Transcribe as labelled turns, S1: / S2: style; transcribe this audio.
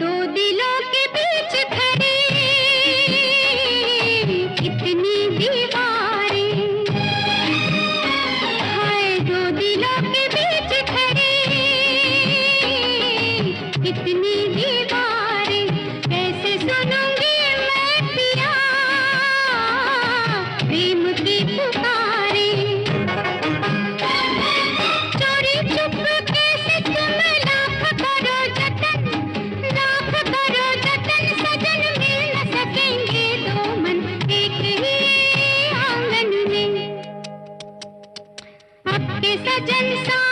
S1: दो दिलों के बीच खड़े दो दिलों के बीच खड़े, इतनी दीवारे। कैसे सुनूँगी मैं सजन सा